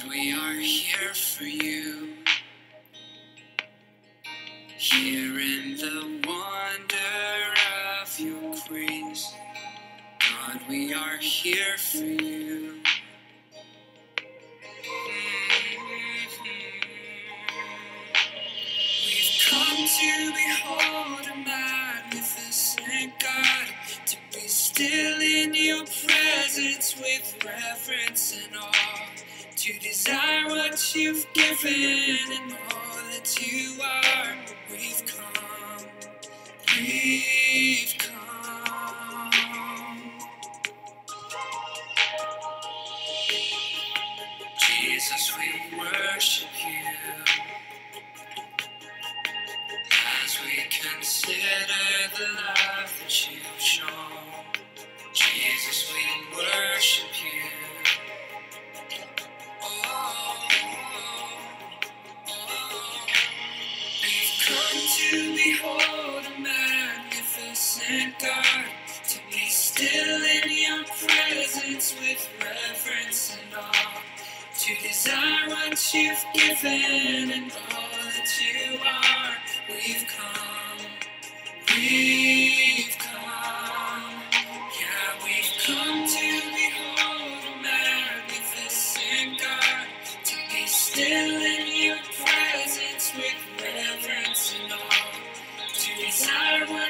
here for you. Here in the wonder of your grace, God, we are here for you. We've come to behold a magnificent God, to be still in your presence with reverence and awe, to desire what you've given and all that you are. We've come, we've come. Jesus, we worship you. As we consider the love that you've shown, Jesus, we worship you. To behold a magnificent God, to be still in your presence with reverence and awe, to desire what you've given and all that you are. We've come, we've come, yeah, we've come to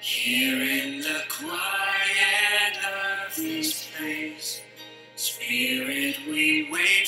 Here in the quiet of this place, Spirit, we wait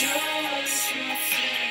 show us your face.